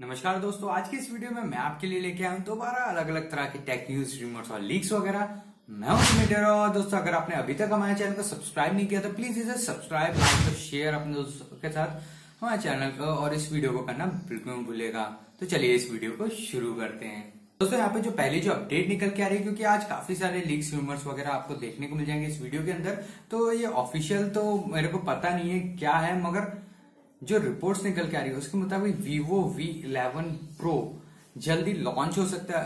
नमस्कार दोस्तों, आज के इस वीडियो में मैं आपके लिए लेके आया दोबारा अलग अलग तरह के टेक न्यूज़ रिमोट्स और लीक्स वगैरह। मैं हूँ और दोस्तों, अगर आपने अभी तक हमारे चैनल को सब्सक्राइब नहीं किया तो प्लीज़ इसे सब्सक्राइब लाइक और शेयर अपने दोस्तों के साथ हमारे चैनल को और इस वीडियो को करना बिल्कुल भूलेगा। तो चलिए इस वीडियो को शुरू करते हैं। दोस्तों, यहाँ पे जो पहली जो अपडेट निकल के आ रही है, क्योंकि आज काफ़ी सारे लीक्स रूमर्स वगैरह आपको देखने को मिल जाएँगे इस वीडियो के अंदर तो ये ऑफिशियल तो मेरे को पता नहीं है क्या है, मगर जो रिपोर्ट्स निकल के आ रही है, उसके मुताबिक वीवो वी इलेवन प्रो जल्दी लॉन्च हो सकता,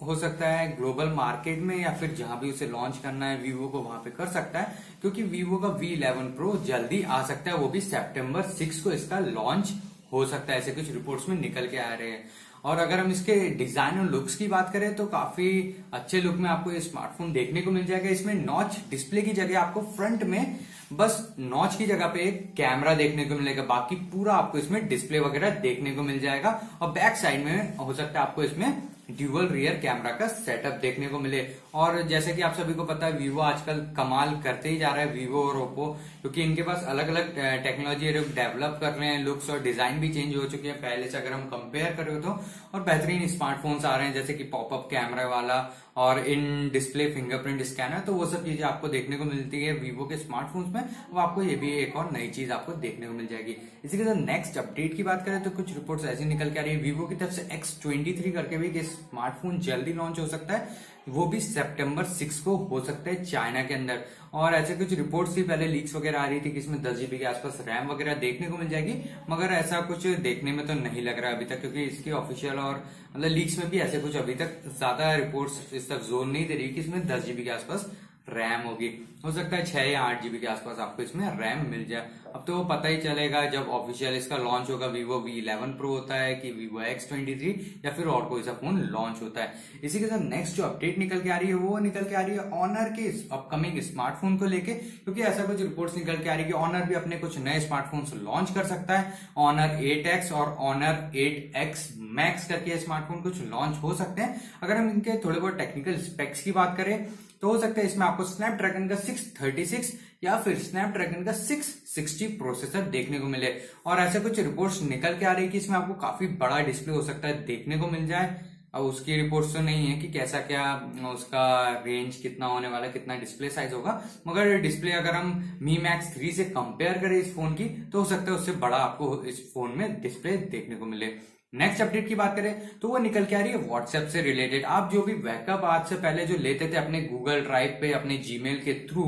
है सकता है ग्लोबल मार्केट में या फिर जहाँ भी उसे लॉन्च करना है वीवो को वहाँ पे कर सकता है, क्योंकि वीवो का वी इलेवन प्रो जल्दी आ सकता है, वो भी सितंबर सिक्स को इसका लॉन्च हो सकता है, ऐसे कुछ रिपोर्ट्स में निकल के आ रहे हैं। और अगर हम इसके डिज़ाइन और लुक्स की बात करें तो काफ़ी अच्छे लुक में आपको ये स्मार्टफ़ोन देखने को मिल जाएगा। इसमें नॉच डिस्प्ले की जगह आपको फ्रंट में बस नॉच की जगह पे एक कैमरा देखने को मिलेगा। बाकी पूरा आपको इसमें डिस्प्ले वगैरह देखने को मिल जाएगा। और बैक साइड में हो सकता है आपको इसमें ड्यूअल रियर कैमरा का सेटअप देखने को मिले। और जैसे कि आप सभी को पता है वीवो आजकल कमाल करते ही जा रहा है वीवो और ओप्पो क्योंकि इनके पास अलग अलग टेक्नोलॉजी डेवलप कर रहे हैं लुक्स और डिज़ाइन भी चेंज हो चुके हैं। पहले से अगर हम कंपेयर करें तो और बेहतरीन स्मार्टफोन्स आ रहे हैं, जैसे कि पॉपअप कैमरा वाला और इन डिस्प्ले फिंगरप्रिंट स्कैनर तो वो सब चीज़ें आपको देखने को मिलती है वीवो के स्मार्टफोन्स में। वो आपको ये भी एक और नई चीज़ आपको देखने को मिल जाएगी। इसी के साथ नेक्स्ट अपडेट की बात करें तो कुछ रिपोर्ट्स ऐसी निकल के आ रही है। वीवो की तरफ़ से एक्स करके भी स्मार्टफ़ोन जल्दी लॉन्च हो सकता है, वो भी सितंबर सिक्स को हो सकता है चाइना के अंदर। और ऐसे कुछ रिपोर्ट्स भी पहले लीक्स वगैरह आ रही थी कि इसमें दस जीबी के आसपास रैम वगैरह देखने को मिल जाएगी, मगर ऐसा कुछ देखने में तो नहीं लग रहा अभी तक, क्योंकि इसकी ऑफिशियल और मतलब लीक्स में भी ऐसे कुछ अभी तक ज़्यादा रिपोर्ट इस तक ज़ोर नहीं दे रही कि इसमें दस जीबी के आसपास रैम होगी। हो सकता है छह या आठ जीबी के आसपास आपको इसमें रैम मिल जाए। अब तो वो पता ही चलेगा जब ऑफिशियल इसका लॉन्च होगा वीवो वी इलेवन प्रो होता है कि वीवो एक्स ट्वेंटी थ्री या फिर और कोई सा फ़ोन लॉन्च होता है। इसी के साथ नेक्स्ट जो अपडेट निकल के आ रही है, वो निकल के आ रही है ऑनर के अपकमिंग स्मार्टफ़ोन को लेके, क्योंकि ऐसा कुछ रिपोर्ट्स निकल के आ रही है कि ऑनर भी अपने कुछ नए स्मार्टफ़ोन लॉन्च कर सकता है। ऑनर एट और ऑनर एट एक्स मैक्स करके स्मार्टफ़ोन कुछ लॉन्च हो सकते हैं। अगर हम इनके थोड़े बहुत टेक्निकल स्पेक्स की बात करें तो हो सकता है इसमें आपको स्नैपड्रैगन का 636 या फिर स्नैपड्रैगन का 660 प्रोसेसर देखने को मिले। और ऐसे कुछ रिपोर्ट्स निकल के आ रही है कि इसमें आपको काफ़ी बड़ा डिस्प्ले हो सकता है, देखने को मिल जाए। अब उसकी रिपोर्ट्स तो नहीं है कि कैसा क्या उसका रेंज कितना होने वाला, कितना डिस्प्ले साइज़ होगा। मगर डिस्प्ले अगर हम मी मैक्स थ्री से कंपेयर करें इस फ़ोन की तो हो सकता है उससे बड़ा आपको इस फ़ोन में डिस्प्ले देखने को मिले। नेक्स्ट अपडेट की बात करें तो वो निकल के आ रही है व्हाट्सएप से रिलेटेड आप जो भी बैकअप आज से पहले जो लेते थे अपने गूगल ड्राइव पे, अपने जीमेल के थ्रू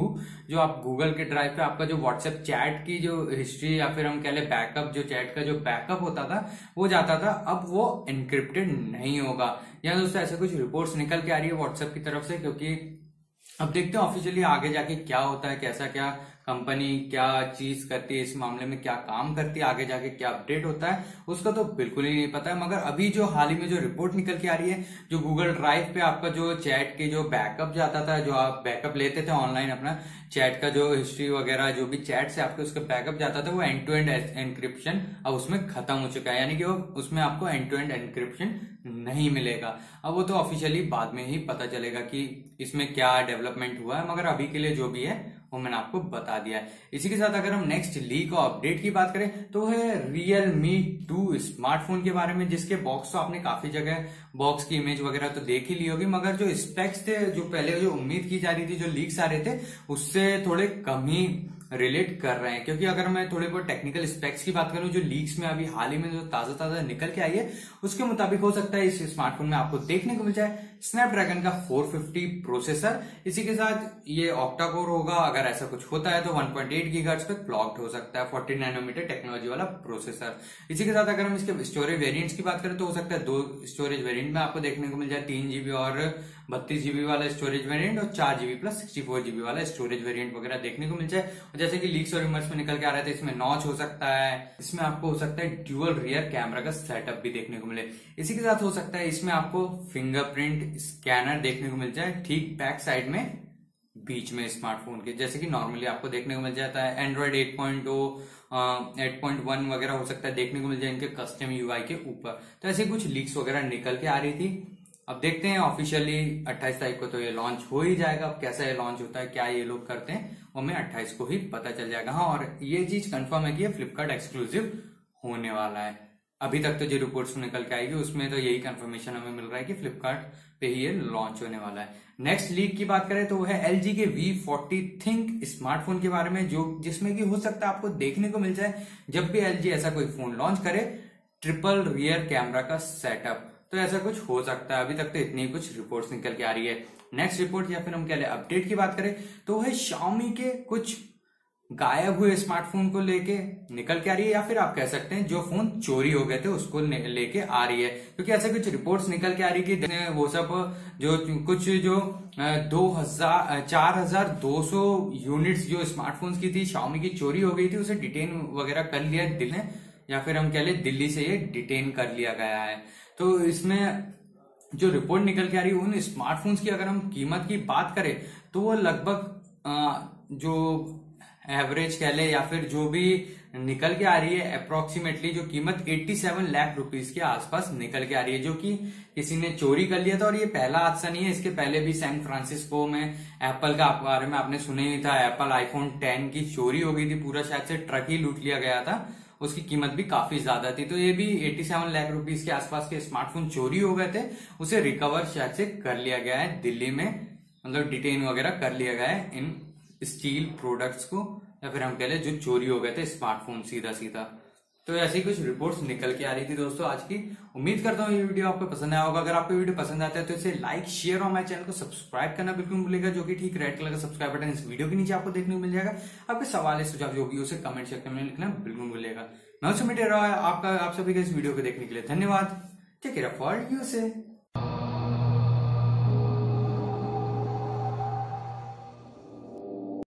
जो आप गूगल के ड्राइव पे आपका जो व्हाट्सएप चैट की जो हिस्ट्री या फिर हम कह ले बैकअप जो चैट का जो बैकअप होता था, वो जाता था, अब वो इनक्रिप्टेड नहीं होगा। या दोस्तों, ऐसे कुछ रिपोर्ट्स निकल के आ रही है व्हाट्सएप की तरफ़ से, क्योंकि अब देखते हैं ऑफिशियली आगे जाके क्या होता है, कैसा क्या कंपनी क्या चीज़ करती है, इस मामले में क्या काम करती है, आगे जाके क्या अपडेट होता है, उसका तो बिल्कुल ही नहीं पता है। मगर अभी जो हाल ही में जो रिपोर्ट निकल के आ रही है, जो गूगल ड्राइव पे आपका जो चैट के जो बैकअप जाता था, जो आप बैकअप लेते थे ऑनलाइन अपना, चैट का जो हिस्ट्री वगैरह, जो भी चैट से आपके उसका बैकअप जाता था, वो एंड टू एंड एनक्रिप्शन अब उसमें खत्म हो चुका है। यानी कि वो उसमें आपको एंड टू एंड एनक्रिप्शन नहीं मिलेगा। अब वो तो ऑफिशियली बाद में ही पता चलेगा कि इसमें क्या डेवलपमेंट हुआ है। मगर अभी के लिए जो भी है वो मैंने आपको बता दिया है। इसी के साथ अगर हम नेक्स्ट लीक और अपडेट की बात करें तो है रियल मी टू स्मार्टफ़ोन के बारे में, जिसके बॉक्स तो आपने काफ़ी जगह बॉक्स की इमेज वगैरह तो देख ही ली होगी, मगर जो स्पेक्स थे, जो पहले जो उम्मीद की जा रही थी, जो लीक्स आ रहे थे, उससे थोड़े कम ही रिलेट कर रहे हैं। क्योंकि अगर मैं थोड़े बहुत टेक्निकल स्पेक्स की बात करूँ, जो लीक्स में अभी हाल ही में जो ताज़ा ताज़ा निकल के आई है, उसके मुताबिक हो सकता है इस स्मार्टफ़ोन में आपको देखने को मिल जाए। स्नैपड्रैगन का 450 प्रोसेसर इसी के साथ ये ऑक्टा कोर होगा। अगर ऐसा कुछ होता है तो 1.8 पॉइंट पे क्लॉक्ड हो सकता है। 40 नैनोमीटर टेक्नोलॉजी वाला प्रोसेसर इसी के साथ अगर हम इसके स्टोरेज वेरिएंट्स की बात करें तो हो सकता है दो स्टोरेज वेरिएंट में आपको देखने को मिल जाए। तीन जीबी और बत्तीस जीबी वाला स्टोरेज वेरिएंट और चार GB plus sixty four GB वाला स्टोरेज वेरिएंट वगैरह देखने को मिल जाए। जैसे कि लीक्स और रिमर्स में निकल के आ रहे थे, इसमें नॉच हो सकता है। इसमें आपको हो सकता है ड्यूअल रियर कैमरा का सेटअप भी देखने को मिले। इसी के साथ हो सकता है इसमें आपको फिंगरप्रिंट स्कैनर देखने को मिल जाए ठीक बैक साइड में, बीच में स्मार्टफ़ोन के, जैसे कि नॉर्मली आपको देखने को मिल जाता है। एंड्रॉइड 8.0 8.1 वगैरह हो सकता है देखने को मिल जाए इनके कस्टम यूआई के ऊपर। तो ऐसे कुछ लीक्स वगैरह निकल के आ रही थी। अब देखते हैं ऑफिशियली 28 तारीख को तो ये लॉन्च हो ही जाएगा। अब कैसा ये लॉन्च होता है, क्या ये लोग करते हैं हमें 28 को ही पता चल जाएगा। हाँ और ये चीज़ कंफर्म है कि ये फ्लिपकार्ट एक्सक्लूसिव होने वाला है। अभी तक तो जो रिपोर्ट्स निकल के आएगी, उसमें तो यही कंफर्मेशन हमें मिल रहा है कि फ्लिपकार्ट पे ही ये लॉन्च होने वाला है। नेक्स्ट लीक की बात करें तो वो है एलजी के वी फोर्टी थिंक स्मार्टफ़ोन के बारे में, जो जिसमें कि हो सकता है आपको देखने को मिल जाए, जब भी LG ऐसा कोई फ़ोन लॉन्च करे ट्रिपल रियर कैमरा का सेटअप तो ऐसा कुछ हो सकता है। अभी तक तो इतनी कुछ रिपोर्ट्स निकल के आ रही है। नेक्स्ट रिपोर्ट या फिर हम कह लें अपडेट की बात करें तो वो है शाओमी के कुछ गायब हुए स्मार्टफ़ोन को लेके निकल के आ रही है, या फिर आप कह सकते हैं जो फ़ोन चोरी हो गए थे उसको लेके आ रही है। क्योंकि ऐसे कुछ रिपोर्ट्स निकल के आ रही कि वो सब, जो कुछ जो दो हज़ार चार हज़ार दो सौ यूनिट्स जो स्मार्टफोन्स की थी शाओमी की चोरी हो गई थी, उसे डिटेन वगैरह कर लिया दिल्ली या फिर हम कह ले दिल्ली से ये डिटेन कर लिया गया है। तो इसमें जो रिपोर्ट निकल के आ रही है, उन स्मार्टफोन्स की अगर हम कीमत की बात करें तो वो लगभग जो एवरेज कह ले या फिर जो भी निकल के आ रही है अप्रोक्सीमेटली जो कीमत 87 लाख रुपीस के आसपास निकल के आ रही है, जो कि किसी ने चोरी कर लिया था और ये पहला हादसा नहीं है। इसके पहले भी सैन फ्रांसिस्को में एप्पल का बारे में आपने सुना ही था एप्पल आईफोन 10 की चोरी हो गई थी, पूरा शायद से ट्रक ही लूट लिया गया था। उसकी कीमत भी काफ़ी ज़्यादा थी। तो ये भी 87 लाख रुपीज़ के आसपास के स्मार्टफ़ोन चोरी हो गए थे। उसे रिकवर शायद से कर लिया गया है दिल्ली में। मतलब डिटेन वगैरह कर लिया गया है इन स्टील प्रोडक्ट्स को, या फिर हम कह लें जो चोरी हो गए थे स्मार्टफ़ोन सीधा सीधा तो ऐसी कुछ रिपोर्ट्स निकल के आ रही थी दोस्तों आज की। उम्मीद करता हूँ ये वीडियो आपको पसंद आया होगा। अगर आपको वीडियो पसंद आता है तो इसे लाइक शेयर और हमारे चैनल को सब्सक्राइब करना बिल्कुल भूलेगा, जो कि ठीक रेड कलर का सब्सक्राइब बटन इस वीडियो के नीचे आपको देखने को मिल जाएगा। आपके सवाल है सुझाव जो भी उसे कमेंट सेक्शन में लिखना बिल्कुल भूलेगा। मैं उससे मिटे रहा आपका, आप सभी का इस वीडियो को देखने के लिए धन्यवाद। टेक केयर फॉर यू से